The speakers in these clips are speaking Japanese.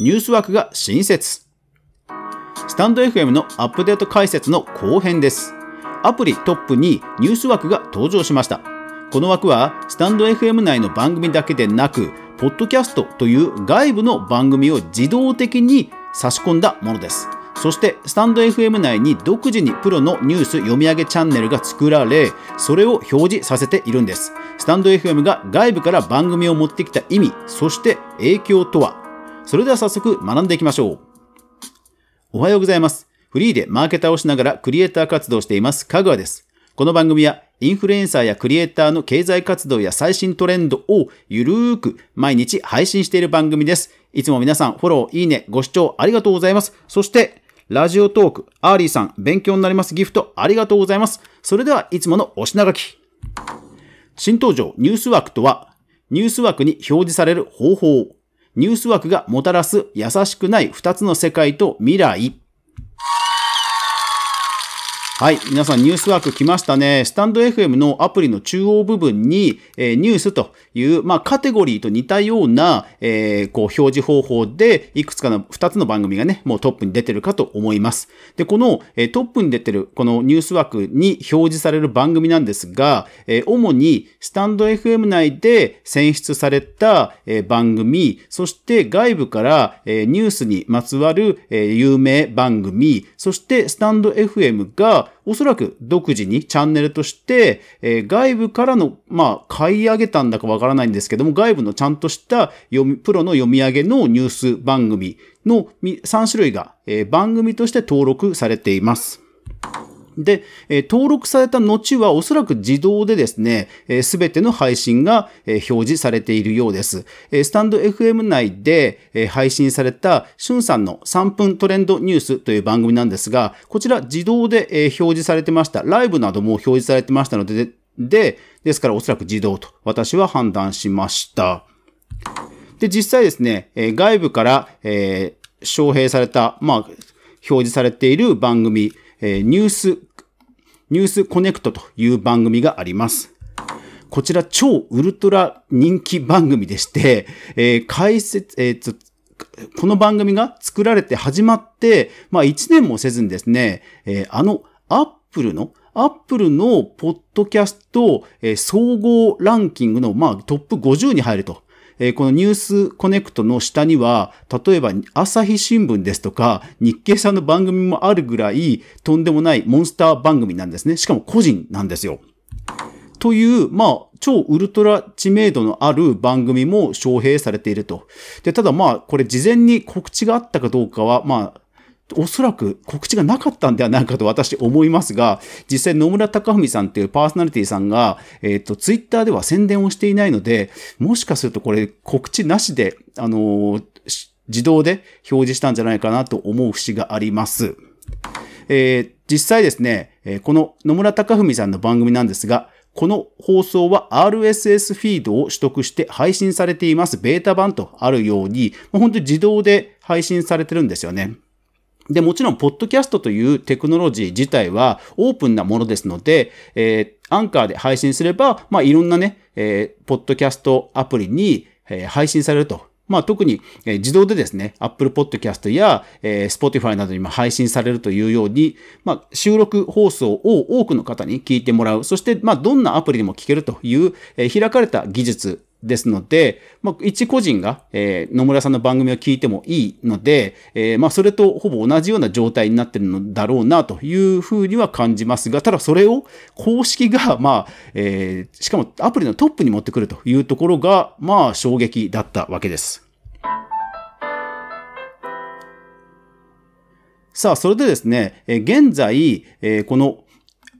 ニュース枠が新設。スタンド FM のアップデート解説の後編です。アプリトップにニュース枠が登場しました。この枠はスタンド FM 内の番組だけでなく、ポッドキャストという外部の番組を自動的に差し込んだものです。そして、スタンド FM 内に独自にプロのニュース読み上げチャンネルが作られ、それを表示させているんです。スタンド FM が外部から番組を持ってきた意味、そして影響とは？それでは早速学んでいきましょう。おはようございます。フリーでマーケターをしながらクリエイター活動しています、かぐわです。この番組はインフルエンサーやクリエイターの経済活動や最新トレンドをゆるーく毎日配信している番組です。いつも皆さんフォロー、いいね、ご視聴ありがとうございます。そして、ラジオトーク、アーリーさん、勉強になりますギフトありがとうございます。それではいつものお品書き。新登場ニュース枠とは、ニュース枠に表示される方法。ニュース枠がもたらす優しくない2つの世界と未来。はい。皆さんニュースワーク来ましたね。スタンド FM のアプリの中央部分に、えーニュースという、まあ、カテゴリーと似たような、えーこう、表示方法で、いくつかの2つの番組がね、もうトップに出てるかと思います。で、この、えートップに出てる、このニュース枠に表示される番組なんですが、えー主にスタンド FM 内で選出された、えー番組、そして外部から、えーニュースにまつわる、えー有名番組、そしてスタンド FM がおそらく独自にチャンネルとして、えー外部からの、まあ、買い上げたんだかわからないんですけども、外部のちゃんとした読み、プロの読み上げのニュース番組の3種類が、えー番組として登録されています。で、え登録された後はおそらく自動でですね、すべての配信が、え表示されているようです。えスタンド FM 内で、え配信されたしゅんさんの3分トレンドニュースという番組なんですが、こちら自動で、え表示されてました。ライブなども表示されてましたので、で、ですからおそらく自動と私は判断しました。で、実際ですね、え外部から、えー招聘された、まあ、表示されている番組、えニュース、ニュースコネクトという番組があります。こちら超ウルトラ人気番組でして、えー解説、えーとこの番組が作られて始まって、まあ1年もせずにですね、えーあのアップルのアップルのポッドキャスト、えー総合ランキングの、まあ、トップ50に入ると。えーこのニュースコネクトの下には、例えば朝日新聞ですとか、日経さんの番組もあるぐらい、とんでもないモンスター番組なんですね。しかも個人なんですよ。という、まあ、超ウルトラ知名度のある番組も招聘されていると。で、ただまあ、これ事前に告知があったかどうかは、まあ、おそらく告知がなかったんではないかと私思いますが、実際野村隆文さんっていうパーソナリティさんが、えっ、と、ツイッターでは宣伝をしていないので、もしかするとこれ告知なしで、あのー自動で表示したんじゃないかなと思う節があります。えー実際ですね、えこの野村隆文さんの番組なんですが、この放送は RSS フィードを取得して配信されています。ベータ版とあるように、もう本当に自動で配信されてるんですよね。で、もちろん、ポッドキャストというテクノロジー自体はオープンなものですので、えーアンカーで配信すれば、まあ、いろんなね、えーポッドキャストアプリに、えー配信されると。まあ、特に、えー自動でですね、Apple Podcast や、えー Spotify などにも配信されるというように、まあ、収録放送を多くの方に聞いてもらう。そして、まあ、どんなアプリでも聞けるという、えー開かれた技術ですので、まあ、一個人が、えー野村さんの番組を聞いてもいいので、えーまあ、それとほぼ同じような状態になってるのだろうなというふうには感じますが、ただそれを公式が、まあ、えーしかもアプリのトップに持ってくるというところが、まあ、衝撃だったわけです。さあ、それでですね、えー現在、えーこの、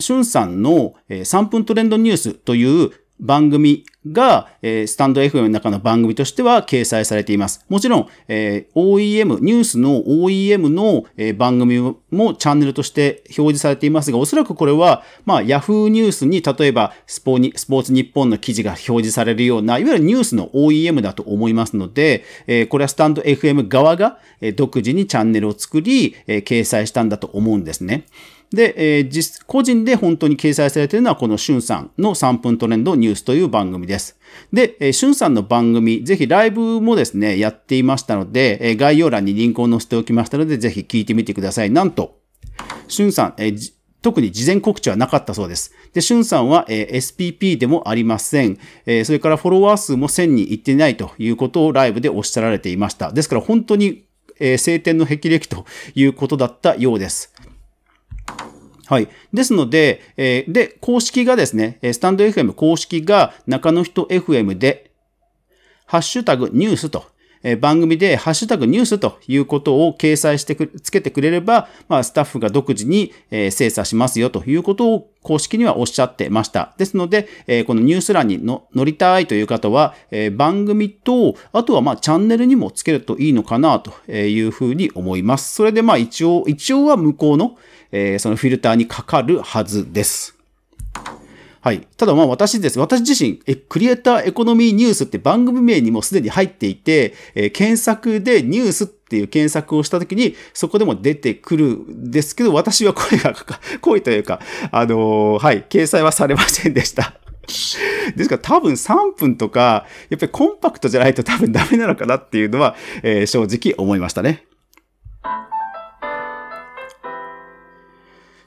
しゅんさんのえー3分トレンドニュースという番組が、えースタンド FM の中の番組としては掲載されています。もちろん、えー OEM、ニュースの OEM の、えー番組もチャンネルとして表示されていますが、おそらくこれは、まあ、Yahoo ニュースに、例えばスポに、スポーツ日本の記事が表示されるような、いわゆるニュースの OEM だと思いますので、えーこれはスタンド FM 側が、えー独自にチャンネルを作り、えー掲載したんだと思うんですね。で、えー、個人で本当に掲載されているのはこのしゅんさんの3分トレンドニュースという番組です。で、えー、しゅんさんの番組、ぜひライブもですね、やっていましたので、え、概要欄にリンクを載せておきましたので、ぜひ聞いてみてください。なんと、しゅんさん、え、特に事前告知はなかったそうです。で、しゅんさんは、えー、SPP でもありません、えー。それからフォロワー数も1000人いってないということをライブでおっしゃられていました。ですから本当に、えー、晴天の霹靂ということだったようです。はい。ですので、えー、で、公式がですね、スタンド FM 公式が中の人 FM で、ハッシュタグニュースとえ番組でハッシュタグニュースということを掲載してく、つけてくれれば、まあ、スタッフが独自に、え精査しますよということを公式にはおっしゃってました。ですので、えこのニュース欄にの乗りたいという方は、え番組と、あとはまあチャンネルにもつけるといいのかなというふうに思います。それでまあ一応、一応は向こうの、えそのフィルターにかかるはずです。はい。ただまあ私です。私自身、え、クリエイターエコノミーニュースって番組名にもすでに入っていて、え、検索でニュースっていう検索をしたときに、そこでも出てくるんですけど、私は声が、声というか、あのー、はい、掲載はされませんでした。ですから多分3分とか、やっぱりコンパクトじゃないと多分ダメなのかなっていうのは、えー、正直思いましたね。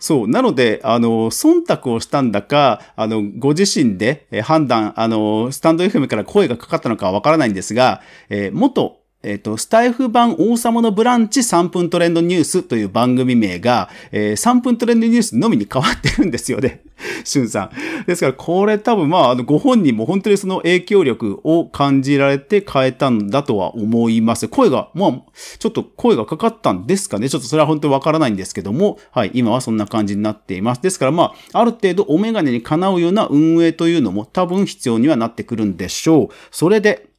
そう。なので、あの、忖度をしたんだか、あの、ご自身で判断、あの、スタンド FM から声がかかったのかはわからないんですが、えー、元えっ、と、スタイフ版王様のブランチ3分トレンドニュースという番組名が、えー、3分トレンドニュースのみに変わってるんですよね。しゅんさん。ですから、これ多分まあ、あの、ご本人も本当にその影響力を感じられて変えたんだとは思います。声が、まあ、ちょっと声がかかったんですかね。ちょっとそれは本当にわからないんですけども、はい、今はそんな感じになっています。ですからまあ、ある程度お眼鏡にかなうような運営というのも多分必要にはなってくるんでしょう。それで、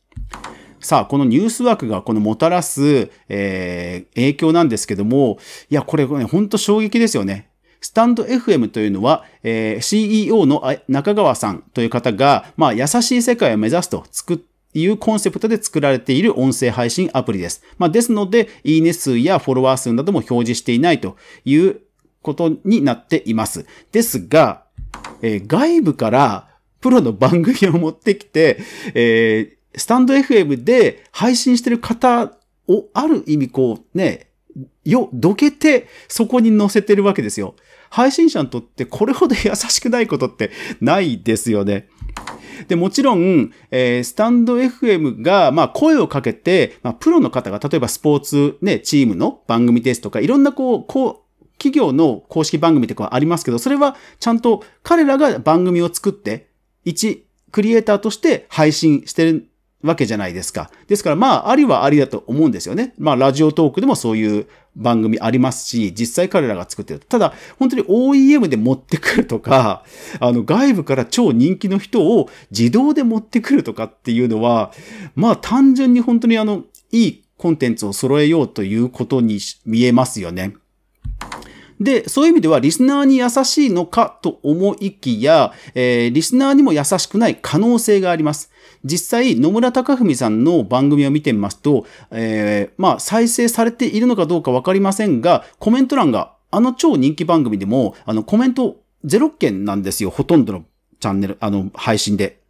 さあ、このニュースワークがこのもたらす、えー、影響なんですけども、いや、これね、ほんと衝撃ですよね。スタンド FM というのは、えー、CEO の中川さんという方が、まあ、優しい世界を目指すと作っいうコンセプトで作られている音声配信アプリです。まあ、ですので、いいね数やフォロワー数なども表示していないということになっています。ですが、えー、外部からプロの番組を持ってきて、えースタンド FM で配信してる方をある意味こうね、よ、どけてそこに載せてるわけですよ。配信者にとってこれほど優しくないことってないですよね。で、もちろん、えー、スタンド FM が、まあ、声をかけて、まあ、プロの方が、例えばスポーツね、チームの番組ですとか、いろんなこう、こう、企業の公式番組とかありますけど、それはちゃんと彼らが番組を作って、一クリエイターとして配信してるわけじゃないですか。ですから、まあ、ありはありだと思うんですよね。まあ、ラジオトークでもそういう番組ありますし、実際彼らが作ってる。ただ、本当に OEM で持ってくるとか、あの、外部から超人気の人を自動で持ってくるとかっていうのは、まあ、単純に本当にあの、いいコンテンツを揃えようということに見えますよね。で、そういう意味ではリスナーに優しいのかと思いきや、えー、リスナーにも優しくない可能性があります。実際、野村隆文さんの番組を見てみますと、えー、まあ、再生されているのかどうかわかりませんが、コメント欄が、あの超人気番組でも、あの、コメント0件なんですよ。ほとんどのチャンネル、あの、配信で。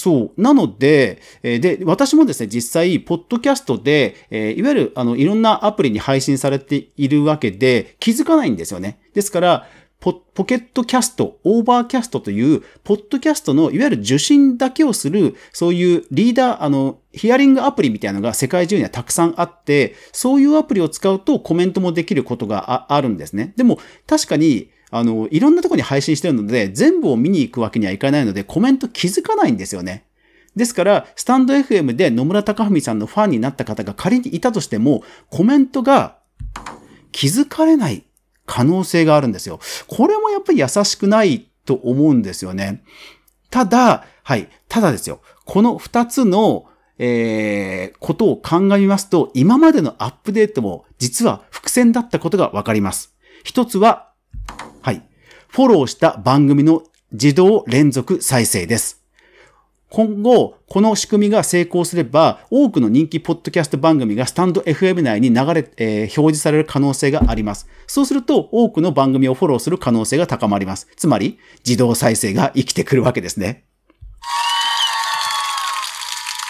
そう。なので、えー、で、私もですね、実際、ポッドキャストで、えー、いわゆる、あの、いろんなアプリに配信されているわけで、気づかないんですよね。ですから、ポポケットキャスト、オーバーキャストという、ポッドキャストのいわゆる受信だけをする、そういうリーダー、あの、ヒアリングアプリみたいなのが世界中にはたくさんあって、そういうアプリを使うとコメントもできることがあるんですね。でも、確かに、あの、いろんなとこに配信してるので、全部を見に行くわけにはいかないので、コメント気づかないんですよね。ですから、スタンド FM で野村隆文さんのファンになった方が仮にいたとしても、コメントが気づかれない可能性があるんですよ。これもやっぱり優しくないと思うんですよね。ただ、はい、ただですよ。この二つの、えー、ことを鑑みますと、今までのアップデートも実は伏線だったことがわかります。一つは、フォローした番組の自動連続再生です。今後、この仕組みが成功すれば、多くの人気ポッドキャスト番組がスタンド FM 内に流れ、えー、表示される可能性があります。そうすると、多くの番組をフォローする可能性が高まります。つまり、自動再生が生きてくるわけですね。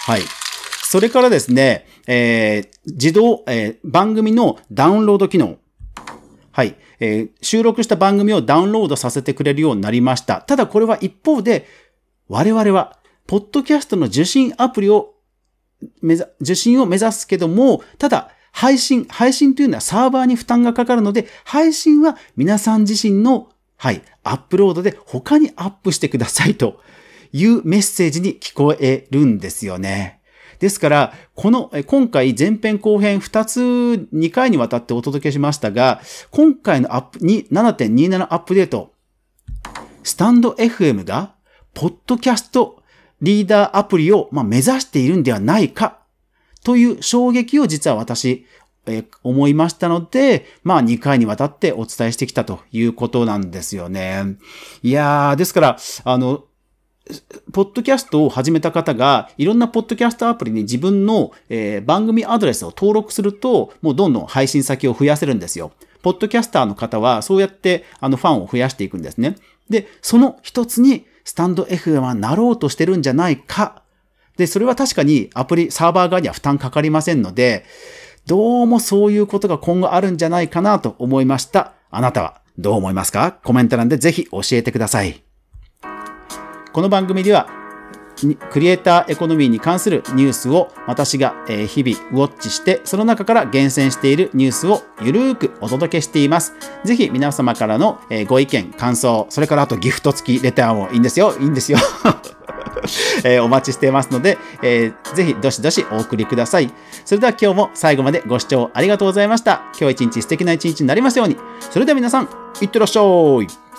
はい。それからですね、えー、自動、えー、番組のダウンロード機能。はい、えー。収録した番組をダウンロードさせてくれるようになりました。ただこれは一方で、我々はポッドキャストの受信アプリを目指、受信を目指すけども、ただ、配信、配信というのはサーバーに負担がかかるので、配信は皆さん自身の、はい、アップロードで他にアップしてくださいというメッセージに聞こえるんですよね。ですから、この、今回前編後編2つ、2回にわたってお届けしましたが、今回のアップ、7.27アップデート、スタンド FM が、ポッドキャストリーダーアプリを、ま、目指しているんではないかという衝撃を実は私、え思いましたので、まあ2回にわたってお伝えしてきたということなんですよね。いやー、ですから、あの、ポッドキャストを始めた方が、いろんなポッドキャストアプリに自分の、えー、番組アドレスを登録すると、もうどんどん配信先を増やせるんですよ。ポッドキャスターの方は、そうやってあのファンを増やしていくんですね。で、その一つに、スタンド FM はなろうとしてるんじゃないか。で、それは確かにアプリ、サーバー側には負担かかりませんので、どうもそういうことが今後あるんじゃないかなと思いました。あなたはどう思いますか？コメント欄でぜひ教えてください。この番組ではクリエイターエコノミーに関するニュースを私が日々ウォッチして、その中から厳選しているニュースをゆるーくお届けしています。ぜひ皆様からのご意見、感想、それからあとギフト付きレターもいいんですよ。いいんですよ。えお待ちしていますので、えー、ぜひどしどしお送りください。それでは今日も最後までご視聴ありがとうございました。今日一日素敵な一日になりますように。それでは皆さん、いってらっしゃい。